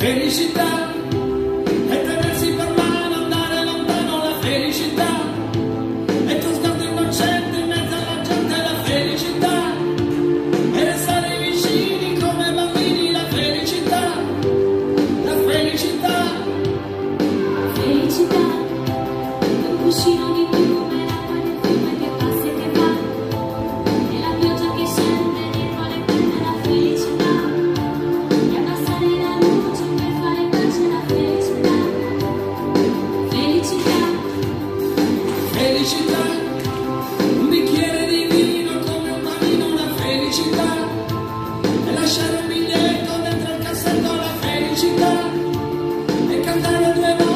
felicità. E tenersi per mano andare lontano la felicità. felicità, un bicchiere di vino come un panino, una felicità, e lasciare un biglietto dentro il cassetto, la felicità, e cantare due volte.